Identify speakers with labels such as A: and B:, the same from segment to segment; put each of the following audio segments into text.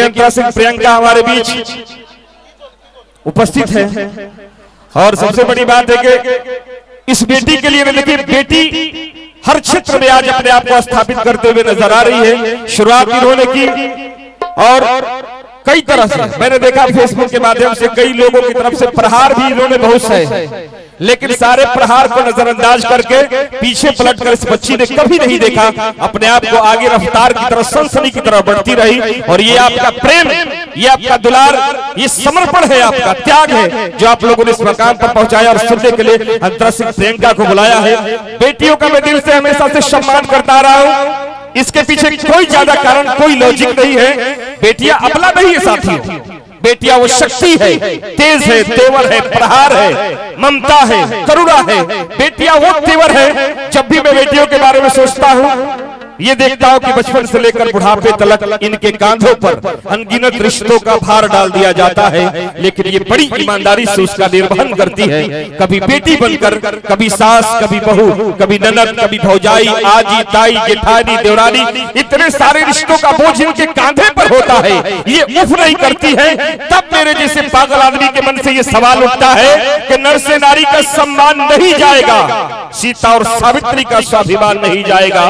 A: देखिए सिंह प्रियंका हमारे बीच उपस्थित है। और सबसे बड़ी बात है कि इस बेटी के लिए देखिए बेटी हर क्षेत्र में आज अपने आप को स्थापित करते हुए नज़र आ रही है। शुरुआत इन्होंने की और कई तरह से। मैंने देखा फेसबुक के माध्यम से कई लोगों की तरफ़ से प्रहार भी इन्होंने बहुत सहे। लेकिन सारे प्रहार को नजरअंदाज करके पीछे पलटकर इस बच्ची ने कभी नहीं देखा। अपने आप को आगे रफ्तार की तरफ़ सनसनी की तरफ़ बढ़ती रही। और ये आपका प्रेम ये आपका दुलार ये समर्पण है आपका त्याग है जो आप लोगों ने इस मकान पर पहुँचाया और सुनने के लिए अंतरा सिंह प्रियंका को बुलाया है। बेटियों का मैं दिल से हमेशा से सम्मान करता रहा हूँ। इसके पीछे कोई ज़्यादा कारण कोई लॉजिक नहीं है। बेटियाँ अबला नहीं है साथियों। बेटियाँ वो शक्ति है तेज है तेवर है प्रहार है ममता है करुणा है। बेटियाँ वो तेवर है जब भी मैं बेटियों के बारे में सोचता हूँ ये देखता हूँ कि बचपन से लेकर बुढ़ापे तलक इनके कांधों पर अनगिनत रिश्तों का भार डाल दिया जाता है लेकिन ये बड़ी ईमानदारी से उसका निर्वहन करती है। कभी बेटी बनकर कभी सास कभी बहू कभी ननद कभी भौजाई आजी ताई जेठानी देवरानी इतने सारे रिश्तों का बोझ इनके कांधे पर होता है ये उफ नहीं करती है तब मेरे जैसे पागल आदमी के मन से ये सवाल उठता है कि नर से नारी का सम्मान नहीं जाएगा, सीता और सावित्री का स्वाभिमान नहीं जाएगा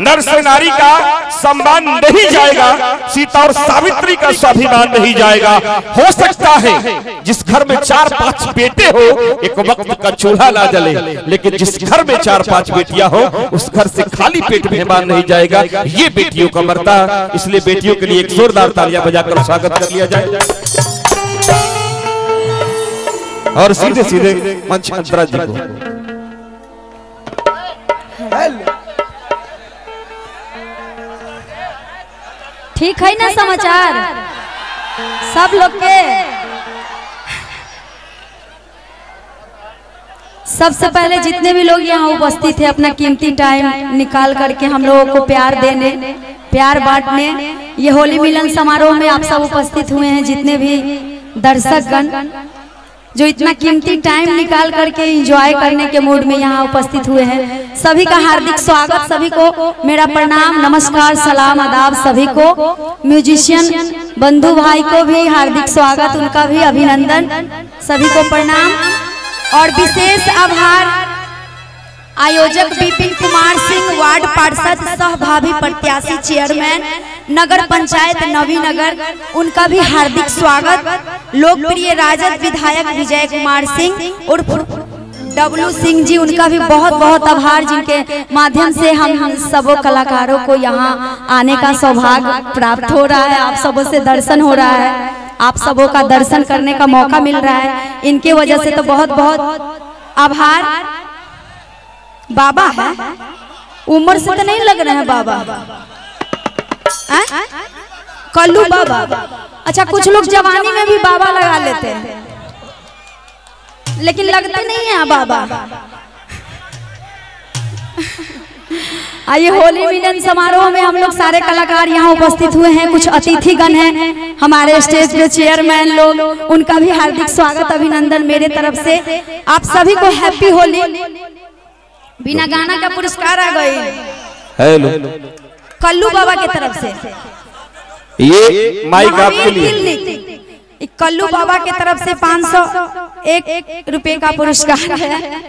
A: नर से नारी का सम्मान नहीं जाएगा, सीता और सावित्री का स्वाभिमान नहीं जाएगा। हो सकता है जिस घर में चार पाँच बेटे हो, एक वक्त का चूल्हा ना जले, लेकिन जिस घर में चार पाँच बेटियाँ हो, उस घर से खाली पेट मेहमान नहीं जाएगा। ये बेटियों का मरता, इसलिए बेटियों के लिए एक जोरदार तालियाँ बजाकर स्वागत कर लिया जाए। और सीधे सीधे मंच अंतरा जी को।
B: ठीक है ना समाचार? सब लोग के? सबसे पहले जितने भी लोग यहाँ उपस्थित हैं अपना कीमती टाइम निकाल करके हम लोगों को प्यार देने प्यार बांटने ये होली मिलन समारोह में आप सब उपस्थित हुए हैं जितने भी दर्शक गण जो इतना कीमती टाइम निकाल करके एंजॉय करने के मूड में यहाँ उपस्थित हुए हैं। सभी का हार्दिक स्वागत सभी को मेरा प्रणाम नमस्कार सलाम आदाब सभी को। म्यूजिशियन बंधु भाई को भी हार्दिक स्वागत उनका भी अभिनंदन। सभी को प्रणाम। और विशेष आभार आयोजक विपिन कुमार सिंह वार्ड पार्षद सहभावी प्रत्याशी चेयरमैन नगर पंचायत नवीनगर उनका भी हार्दिक स्वागत। लोकप्रिय राजद विधायक विजय कुमार सिंह उर्फ़ डब्लू सिंह जी, उनका भी बहुत बहुत आभार, जिनके माध्यम से हम हम सबों कलाकारों को यहाँ आने का सौभाग्य प्राप्त हो रहा है। आप सबों से दर्शन हो रहा है। आप सबों का दर्शन करने का मौका मिल रहा है। इनके वजह से तो बहुत बहुत आभार। बाबा है? उम्र से तो नहीं लग रहे हैं बाबा? कल्लू बाबा। अच्छा कुछ लोग जवानी में भी बाबा लगा लेते हैं। लेकिन लगते नहीं है बाबा। आइए होली मिलन समारोह में हम लोग सारे कलाकार यहाँ उपस्थित हुए हैं। कुछ अतिथि गण हैं। हमारे स्टेज पे चेयरमैन लोग उनका भी हार्दिक स्वागत अभिनंदन मेरे तरफ़ से। आप सभी को हैप्पी होली। बिना गाना का पुरस्कार आ गई।
A: हेलो।
B: कल्लू बाबा की तरफ़ से।
A: ये माइक आपके लिए।
B: कल्लू बाबा की तरफ़ से 500 एक एक रुपए का पुरस्कार है।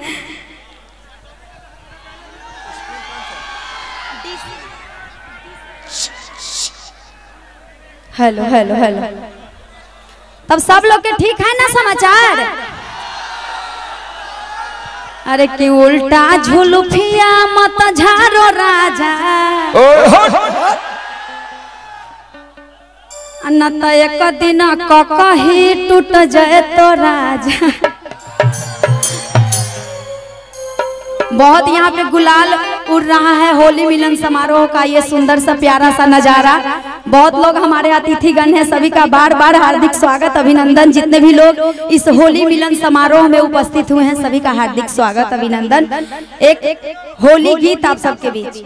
B: Hello hello hello. तब सब लोग के ठीक है ना समाचार? अरे कि उल्टा झुलुफिया मत झारो राजा। न एक दिन ककही टूट जाए तो राजा। बहुत यहाँ पे गुलाल उड़ रहा है, होली मिलन समारोह का ये सुंदर सा प्यारा सा नज़ारा। बहुत लोग हमारे अतिथिगण हैं, सभी का बार बार हार्दिक स्वागत, अभिनंदन। जितने भी लोग इस होली मिलन समारोह में उपस्थित हुए हैं, सभी का हार्दिक स्वागत, अभिनंदन। एक होली गीत आप सबके बीच।